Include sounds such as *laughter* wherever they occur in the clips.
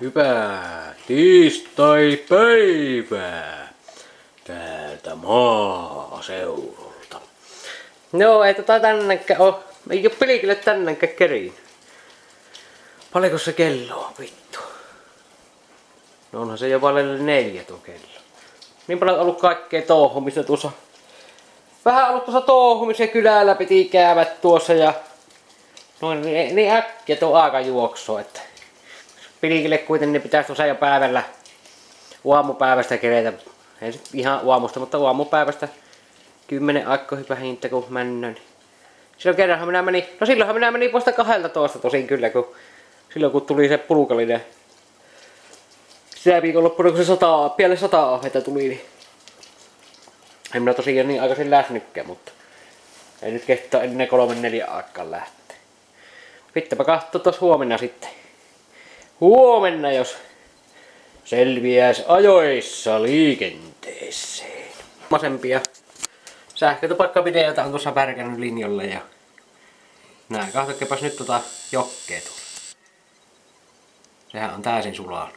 Hyvää tiistai-päivää täältä maaseudulta. No, ei tota tännenkään oo. Ei oo pelikille tännenkään keriin. Paljonko se kello on vittu? No onhan se jo paljon neljä tuo kello. Niin paljon on ollut kaikkea touhumista tuossa. Vähän ollut tuossa touhumista kylällä piti käydä tuossa ja noin niin, niin äkkiä tuo aika juoksua, että Pilikille kuitenkin niin pitäisi tuossa jo päivällä aamupäivästä kerätä. Ei sit ihan aamusta, mutta aamupäivästä kymmenen aikaa vähintä kun mennään. Silloin kerranhan minä menin, no silloinhan minä menin vasta 12 tosin kyllä, kun silloin kun tuli se pulkallinen. Sitä viikonloppuna kun se sata, pielle sata ahveta tuli, niin en minä tosiaan niin aikaisin läsnytkään, mutta ei nyt kestää ennen kolmen neljä aikaan lähteä. Pitääpä katsoa tuossa huomenna sitten huomenna, jos selviäisi ajoissa liikenteeseen. Masempia sähkötupakkavideoita on tuossa värkännyt linjalle ja näin, katsokepas nyt tota jokkea tuolla. Sehän on täysin sulanut.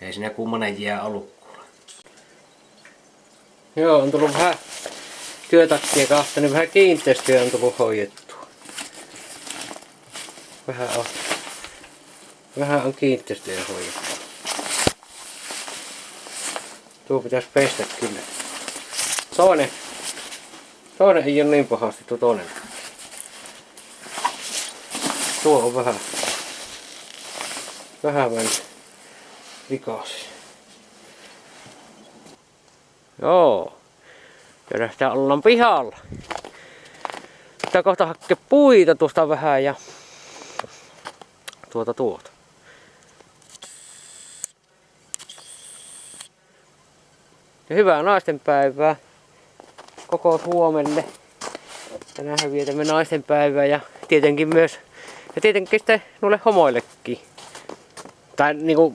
Ei siinä kummanen jää ollut Joo, on tullut vähän työtakkia kahta, niin vähän kiinteistöjä on tullut hoidettua. Vähän on Vähän on kiinteistöjä hoidettu. Tuo pitäisi pestä kyllä. Toinen. Toinen ei ole niin pahasti, tuo toinen. Tuo on vähän. Vähän mennyt vikaasi. Joo. Ja sitä ollaan pihalla. Pitää kohta hakea puita tuosta vähän ja tuota tuota. Ja hyvää naistenpäivää koko Suomelle. Tänään vietämme naistenpäivää ja tietenkin myös ja tietenkin sitten noille homoillekin. Tai niinku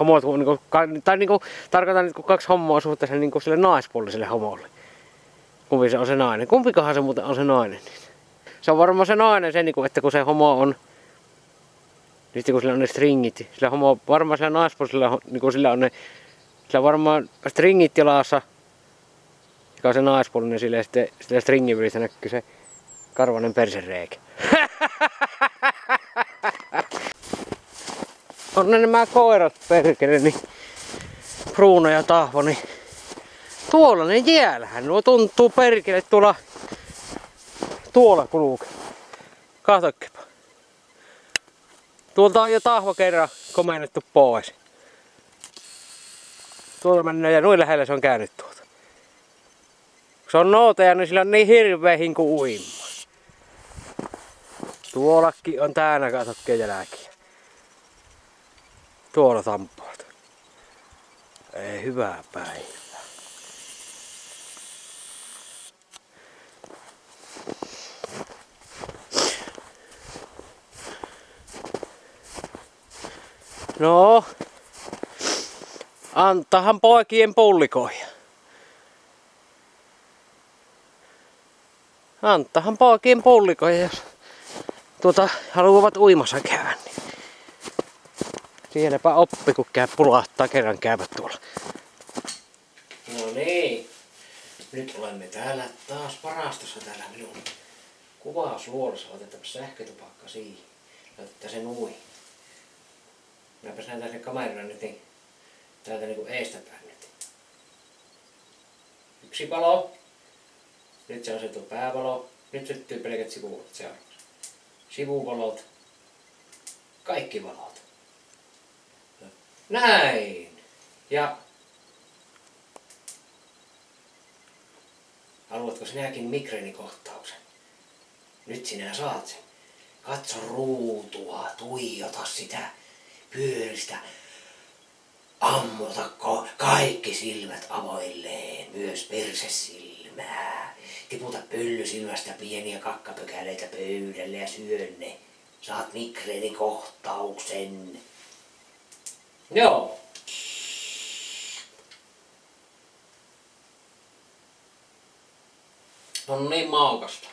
homot, niinku, tai niinku, tarkoitan niinku kaksi homoa suhteessa niinku sille naispuoliselle homolle. Kumpi se on se nainen. Kumpikohan se muuten on se nainen? Se on varmaan se nainen se, niinku, että kun se homo on niin kun sillä on ne stringit, sillä homo, varmaan sillä naispuolisella, niin sillä on ne sillä varmaan stringit jalassa, joka on se naispuolinen, sille sitten sillä stringin välissä näkyy se karvanen persereikä. *laughs* on ne nämä koirat perkele, niin Bruno ja Tahvo, niin tuolla ne jäälähän. Nuo tuntuu perkele tuolla, tuolla kulkee. Katokkepa. Tuolta on jo Tahvo kerran komennettu pois. Tuolta mennään ja noin lähellä se on käynyt tuota. Kun se on noutaja, niin sillä on niin hirveä hinku uima. Tuollakin on täällä katokkia jälkiä. Tuolla tampaat. Ei hyvää päivää. No, Antahan poikien pullikoja. Antahan poikien pullikoja, jos tuota haluavat uimassa käydä. Niin. Sielläpä oppi, kun käy pulahtaa kerran käyvät tuolla. No niin. Nyt olemme täällä taas parastossa täällä minun kuvausluolossa. Otetaan sähkötupakka siihen. Otetaan se nui. Minäpäs näytän sen kameran nyt niin täältä niinku eestä päin nyt. Yksi palo. Nyt se on se tuo päävalo. Nyt syttyy pelkät sivuvalot seuraavaksi. Sivuvalot. Kaikki valot. Näin. Ja Haluatko sinäkin migreenikohtauksen? Nyt sinä saat sen. Katso ruutua, tuijota sitä, pyöristä, Ammuta kaikki silmät avoilleen, myös persesilmää. Tiputa pyllysilmästä pieniä kakkapökäleitä pöydälle ja syönne. Saat migreenikohtauksen. Joo. On niin maukasta.